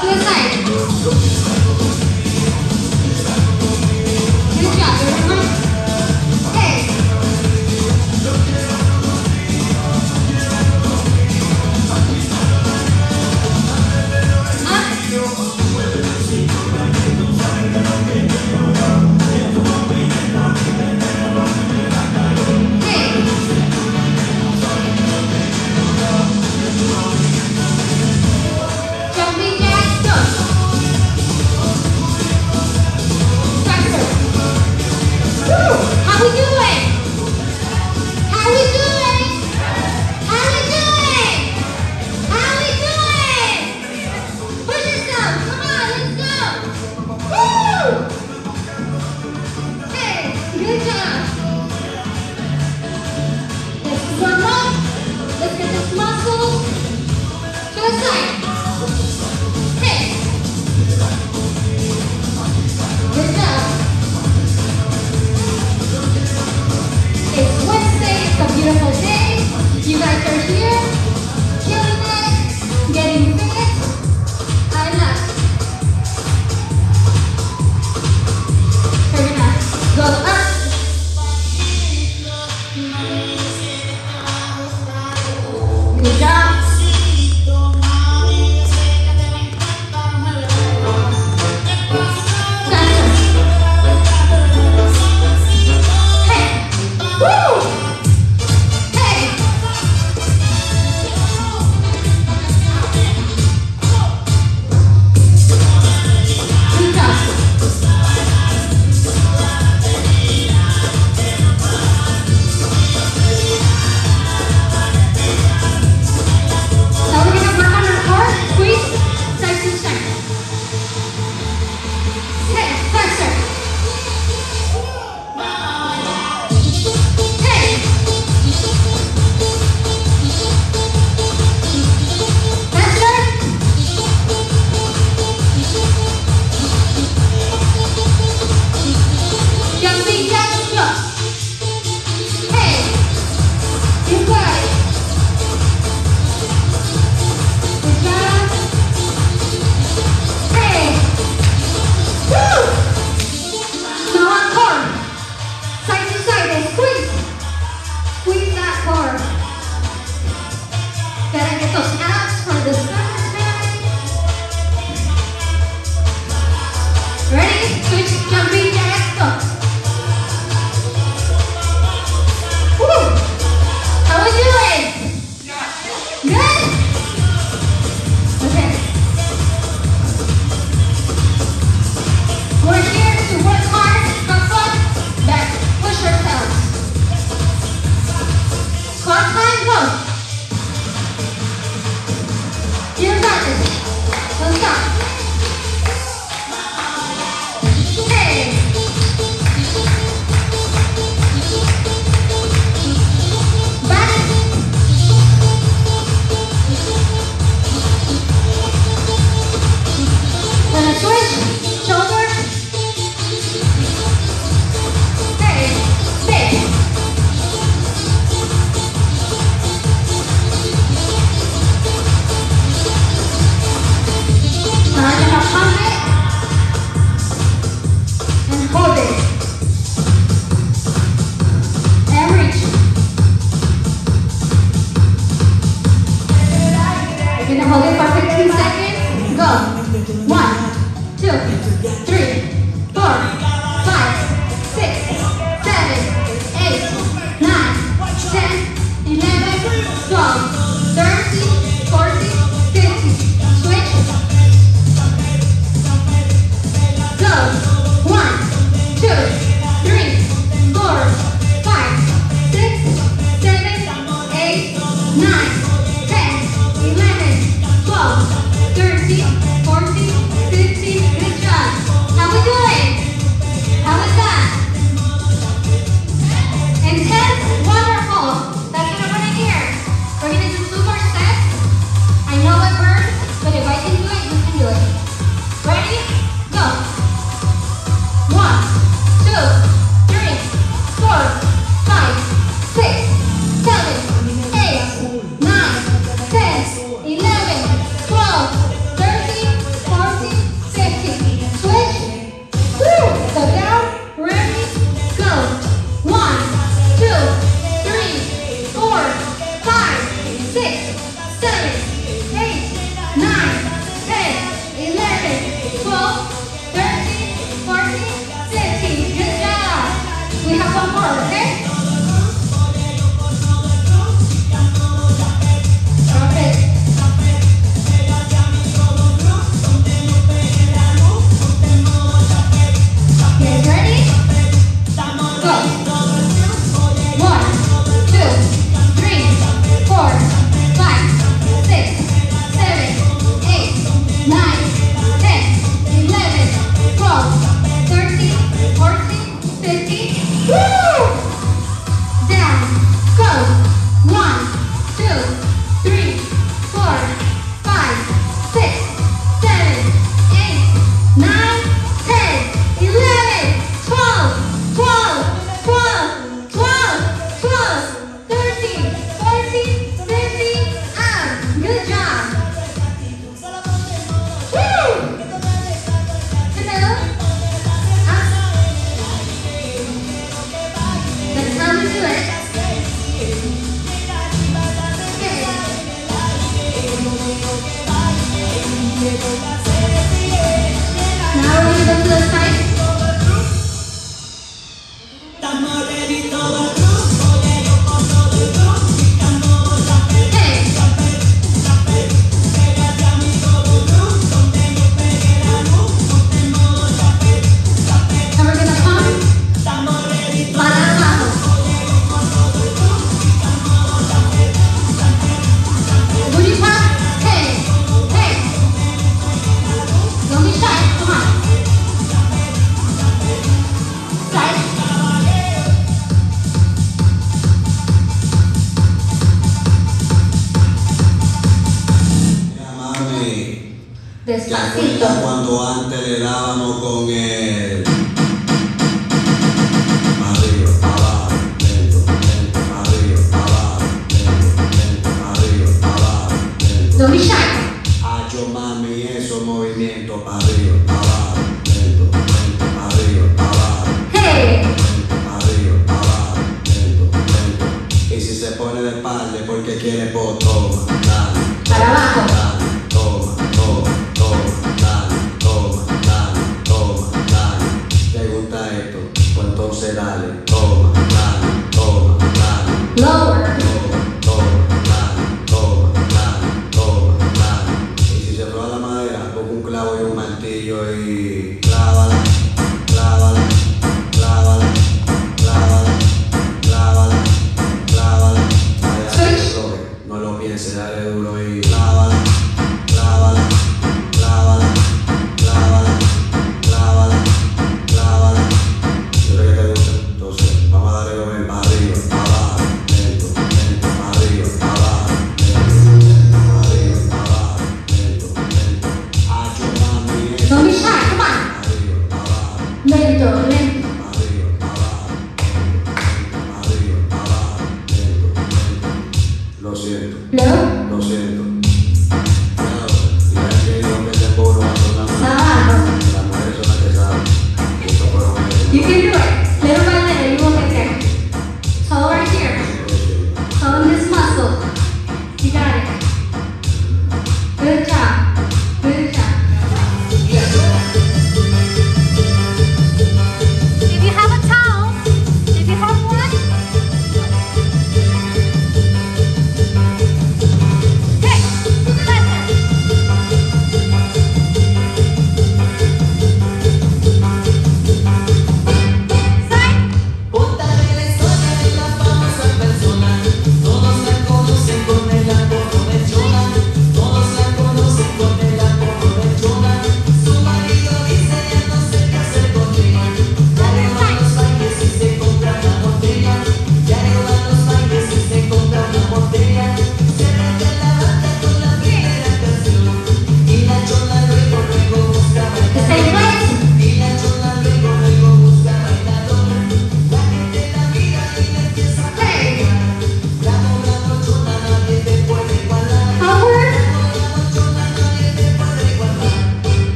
多赛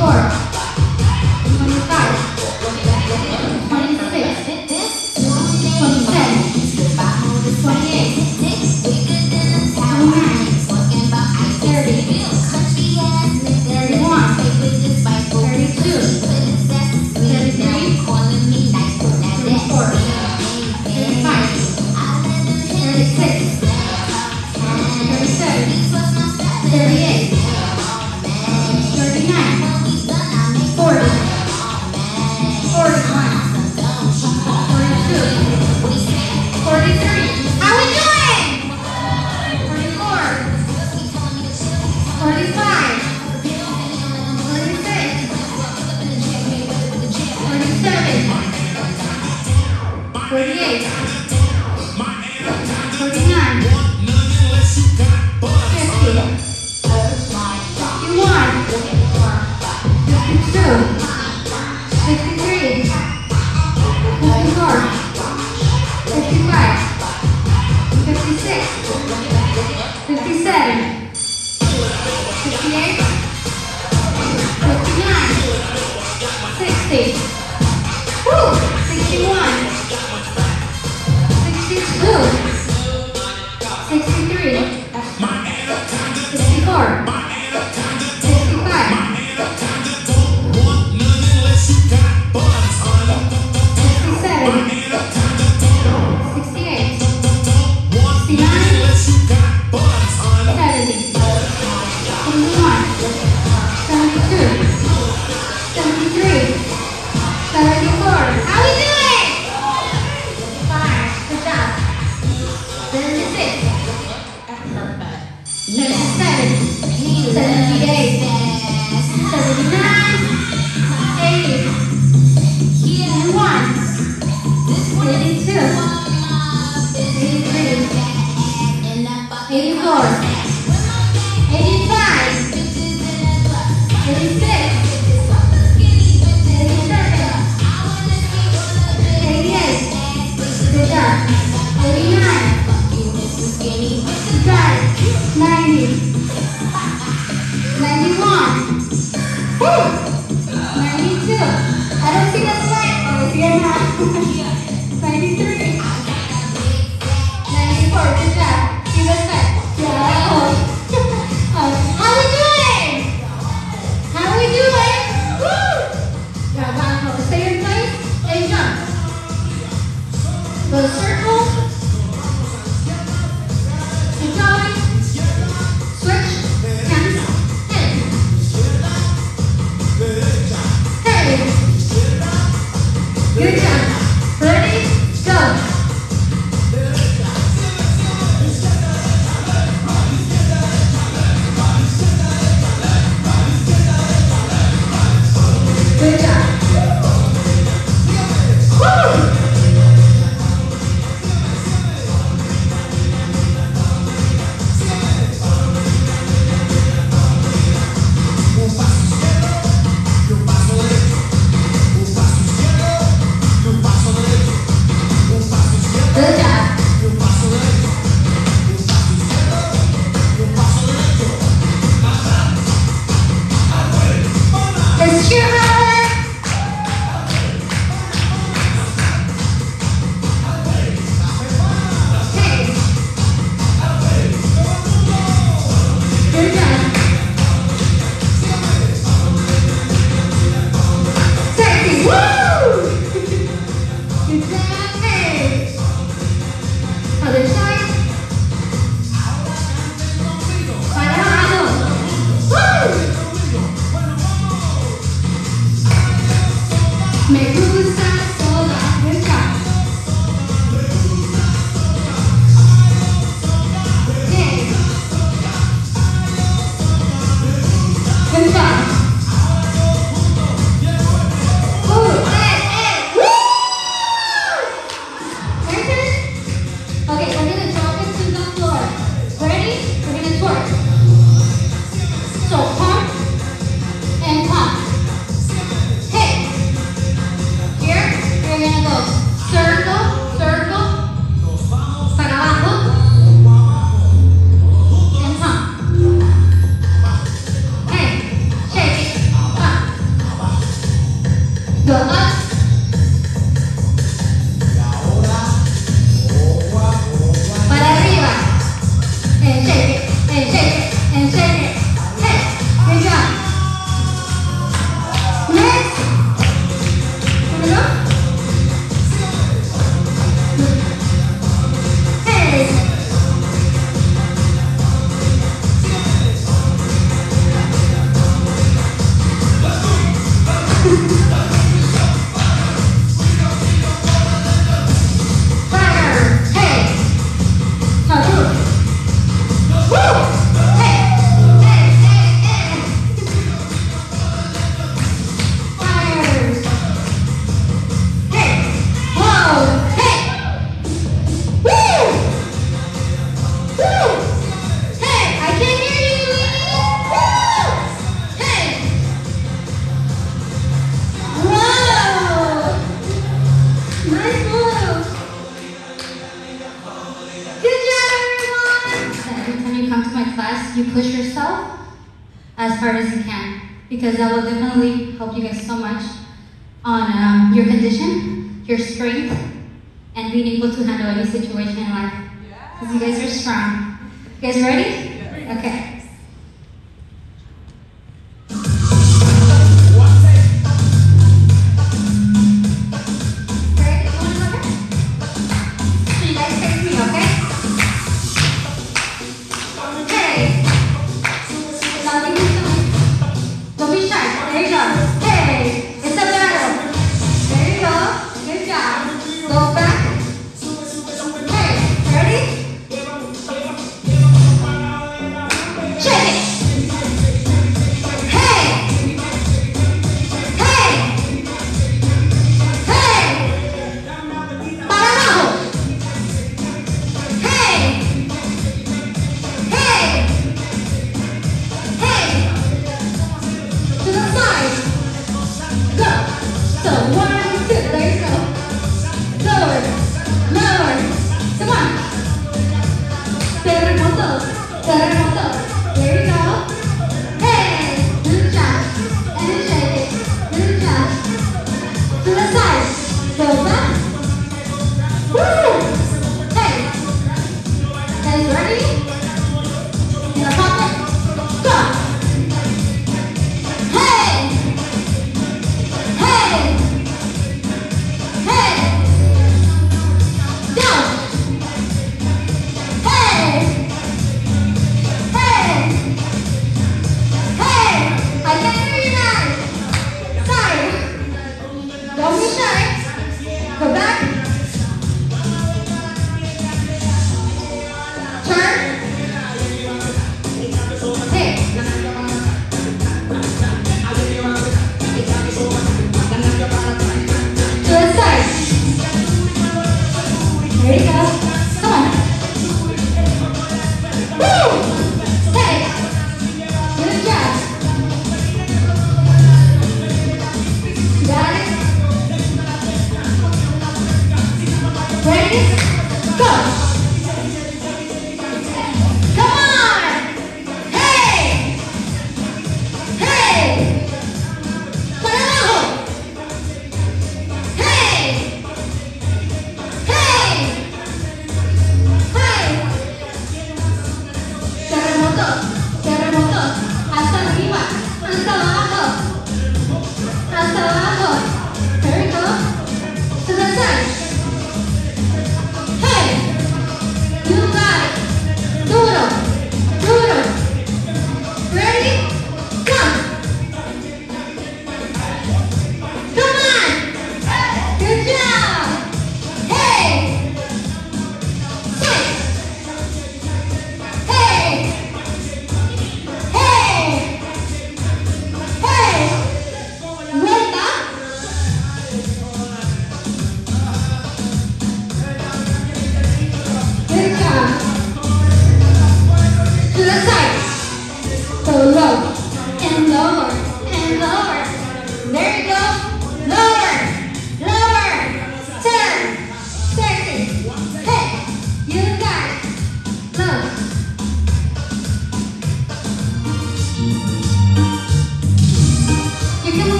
corpo.